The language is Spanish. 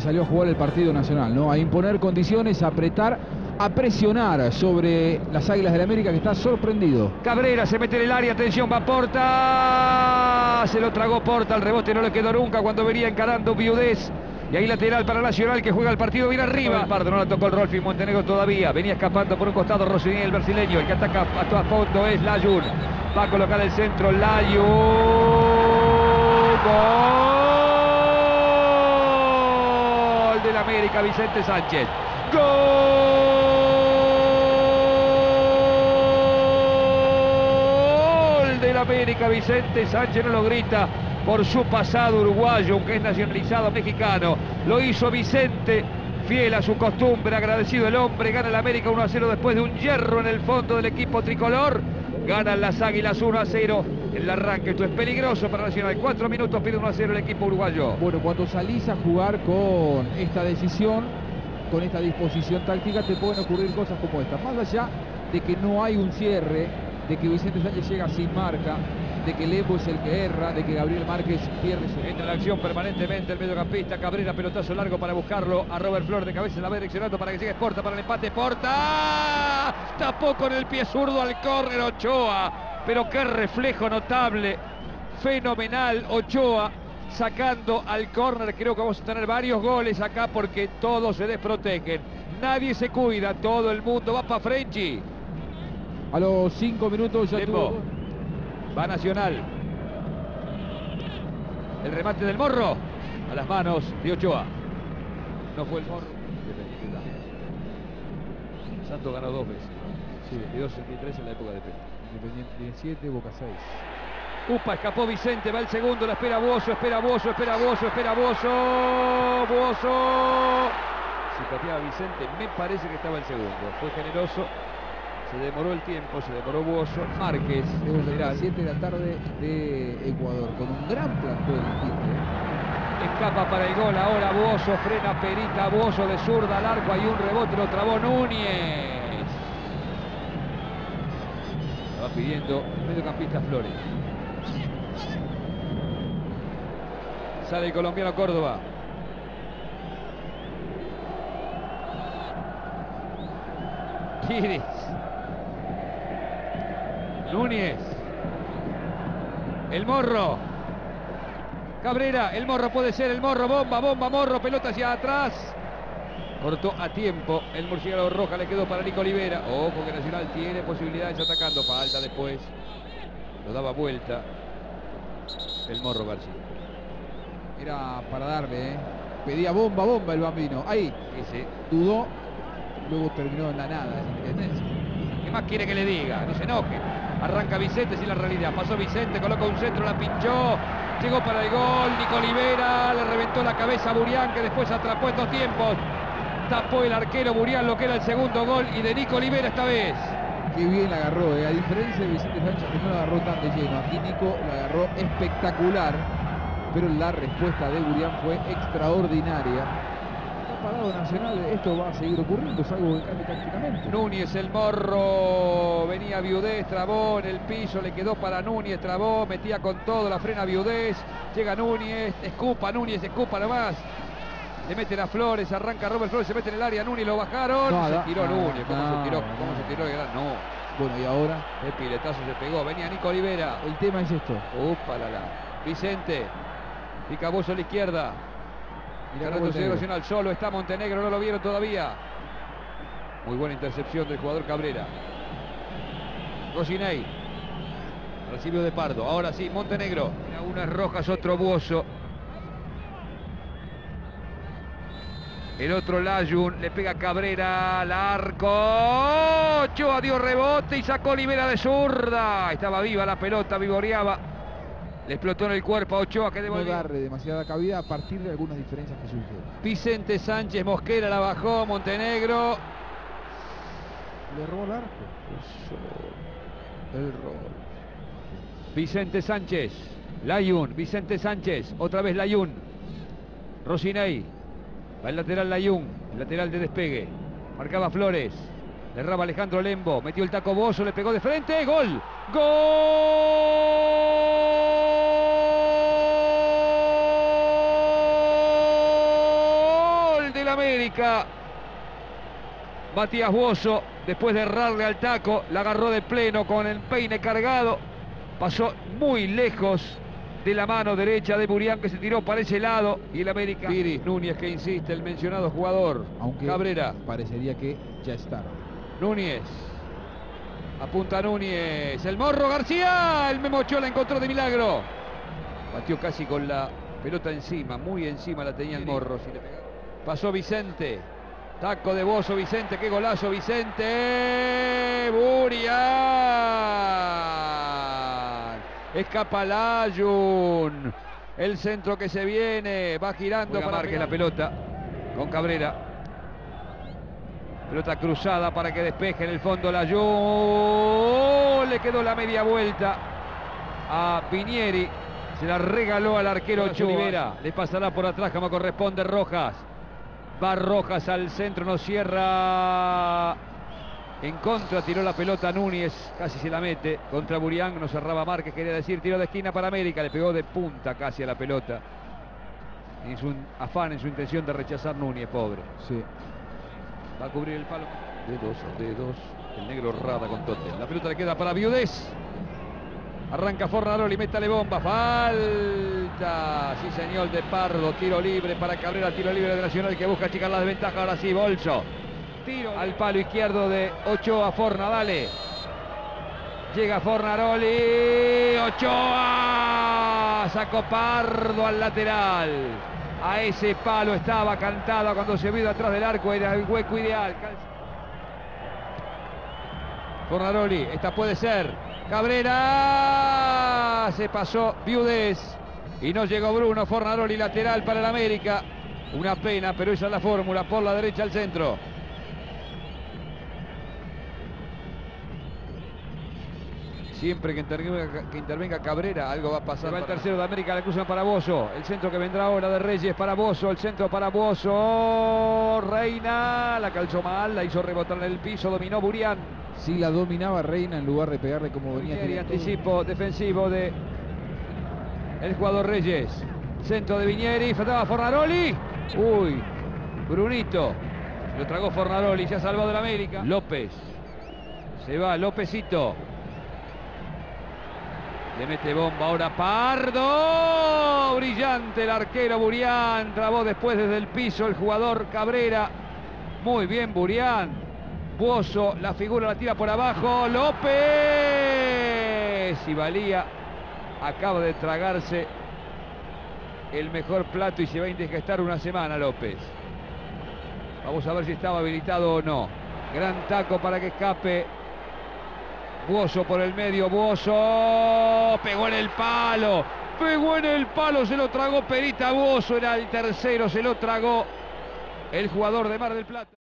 salió a jugar el partido nacional, ¿no? A imponer condiciones, a apretar, a presionar sobre las Águilas del la América que está sorprendido. Cabrera se mete en el área, atención, va Porta. Se lo tragó Porta, el rebote no le quedó nunca cuando venía encarando Viudez. Y ahí lateral para Nacional que juega el partido bien arriba. El Pardo no la tocó el Rolfi Montenegro todavía. Venía escapando por un costado Rossini, el brasileño. El que ataca a todo fondo es Layun. Va a colocar el centro Layun. Gol del América Vicente Sánchez. Gol del América Vicente Sánchez no lo grita por su pasado uruguayo, aunque es nacionalizado mexicano. Lo hizo Vicente, fiel a su costumbre, agradecido el hombre. Gana el América 1 a 0 después de un hierro en el fondo del equipo tricolor. Ganan las Águilas 1 a 0. El arranque, esto es peligroso para Nacional. Cuatro minutos pide 1 a 0 el equipo uruguayo. Bueno, cuando salís a jugar con esta decisión, con esta disposición táctica, te pueden ocurrir cosas como esta. Más allá de que no hay un cierre, de que Vicente Sánchez llega sin marca, de que Lembo es el que erra, de que Gabriel Márquez pierde su... Entra en la acción permanentemente el mediocampista, Cabrera, pelotazo largo para buscarlo a Robert Flor de cabeza, la va direccionando para que llegue Porta para el empate, Porta, tapó con el pie zurdo al córner Ochoa, pero qué reflejo notable, fenomenal Ochoa, sacando al córner, creo que vamos a tener varios goles acá porque todos se desprotegen, nadie se cuida, todo el mundo va para Frenchy. A los cinco minutos ya tuvo... Va Nacional. El remate del Morro. A las manos de Ochoa. No fue el Morro. Santos ganó dos veces. Sí. 22 63 en la época de Pepe. Independiente 17, Boca 6. Upa, escapó Vicente, va el segundo, la espera Bozo, espera Bozo, espera Bozo, espera Bozo. Bozo. Si pateaba Vicente, me parece que estaba el segundo. Fue generoso. Se demoró el tiempo, se demoró Bozo. Márquez, Es las lateral. 7 de la tarde de Ecuador, con un gran plantel ¿eh? Escapa para el gol ahora Bozo, frena Perita, Bozo de zurda al arco, hay un rebote, lo trabó Núñez. Pidiendo el mediocampista Flores. Sale el colombiano Córdoba. Kiris. Núñez. El morro. Cabrera, el morro puede ser el morro, bomba, bomba, morro, pelota hacia atrás. Cortó a tiempo el murciélago roja, le quedó para Nico Olivera. Ojo que Nacional tiene posibilidades atacando, falta después. Lo daba vuelta el morro García. Era para darle, ¿eh? Pedía bomba, bomba el bambino. Ahí, Ese. dudó, luego terminó en la nada. ¿Qué más quiere que le diga? No se enoje. Arranca Vicente sin la realidad. Pasó Vicente, coloca un centro, la pinchó. Llegó para el gol. Nico Olivera le reventó la cabeza a Burián, que después atrapó estos tiempos. Tapó el arquero Burián lo que era el segundo gol. Y de Nico Olivera esta vez. Qué bien la agarró, ¿eh? a diferencia de Vicente Sánchez que no la agarró tan de lleno. Aquí Nico la agarró espectacular, pero la respuesta de Burián fue extraordinaria. Está parado Nacional, esto va a seguir ocurriendo, es algo que cambia tácticamente. Núñez, el morro. Venía Viudez, trabó en el piso, le quedó para Núñez, trabó, metía con todo, la frena Viudez. Llega Núñez, escupa Núñez, escupa nomás. Le mete las flores, arranca Robert Flores, se mete en el área, Núñez lo bajaron. Se tiró Núñez, ¿cómo no, se tiró? no. ¿Cómo se tiró el gran? No, Bueno, y ahora el piletazo se pegó. Venía Nico Olivera. el tema es esto. Upa, la, la. Vicente. Pica a la izquierda. Negro. Nacional solo está Montenegro, no lo vieron todavía. Muy buena intercepción del jugador Cabrera. Rosinei. Recibió de Pardo. Ahora sí, Montenegro. Mira, Unas rojas, otro buoso. El otro Layun le pega a Cabrera al arco. Ochoa dio rebote y sacó Olivera de zurda. Estaba viva la pelota, vivoreaba. Le explotó en el cuerpo a Ochoa que No devolvió. darle demasiada cabida a partir de algunas diferencias que surgieron. Vicente Sánchez Mosquera la bajó, Montenegro. Le robó el arco. El rol. Vicente Sánchez. Layun, Vicente Sánchez, otra vez Layun. Rosinei. Va el lateral Layun, lateral de despegue. Marcaba Flores. Le erraba Alejandro Lembo. Metió el taco Bozo, le pegó de frente. ¡Gol! América. Matías Bozo, después de errarle al taco, la agarró de pleno con el peine cargado. Pasó muy lejos de la mano derecha de Burián que se tiró para ese lado. Y el América. Piris Núñez que insiste, el mencionado jugador. Aunque Cabrera. parecería que ya está. Núñez. Apunta Núñez. El Morro García. El Memocho la encontró de milagro. Batió casi con la pelota encima. Muy encima la tenía el Morro. Si le pegaba. Pasó Vicente. Taco de Bozo Vicente. Qué golazo Vicente. Burián. Escapa Layun. El centro que se viene. Va girando Juega para Márquez la pelota. Con Cabrera. Pelota cruzada para que despeje en el fondo la Layun. Le quedó la media vuelta a Pinieri. Se la regaló al arquero. Olivera. Le pasará por atrás como corresponde Rojas. Va Rojas al centro, no cierra. En contra tiró la pelota Núñez, casi se la mete. Contra Burián, no cerraba Márquez, quería decir tiro de esquina para América. Le pegó de punta casi a la pelota. En su afán, en su intención de rechazar Núñez, pobre. Sí. Va a cubrir el palo. De dos, de dos. El negro Rada con Tote. La pelota le queda para Viudés. Arranca Fornaroli, métale bomba. Falta. Sí, señor de Pardo. Tiro libre para Cabrera. Tiro libre de Nacional que busca achicar la desventaja. Ahora sí, Bolso. Tiro al palo izquierdo de Ochoa Forna. Dale. Llega Fornaroli. Ochoa. Sacó Pardo al lateral. A ese palo estaba cantada cuando se vio atrás del arco. Era el hueco ideal. Fornaroli. Esta puede ser. Cabrera. Se pasó Viudes. Y no llegó Bruno. Fornaroli lateral para el América. Una pena, pero esa es la fórmula. Por la derecha al centro. Siempre que intervenga, que intervenga Cabrera, algo va a pasar. Va el tercero de América, la cruzan para Bozo. El centro que vendrá ahora de Reyes para Bozo. El centro para Bozo. Reina, la calzó mal, la hizo rebotar en el piso, dominó Burián. Si la dominaba Reina en lugar de pegarle como venía. Teniendo- anticipo defensivo de el jugador Reyes. Centro de Viñeri, faltaba Fornaroli. Uy, Brunito. Lo tragó Fornaroli, se ha salvado el América. López. Se va, Lópezito. Le mete bomba ahora Pardo. Brillante el arquero Burián. Trabó después desde el piso el jugador Cabrera. Muy bien Burián. Buoso, la figura la tira por abajo. López. Y Valía acaba de tragarse el mejor plato y se va a indigestar una semana López. Vamos a ver si estaba habilitado o no. Gran taco para que escape. Buoso por el medio, Buoso. Pegó en el palo. Pegó en el palo, se lo tragó Perita Buoso. Era el tercero, se lo tragó el jugador de Mar del Plata.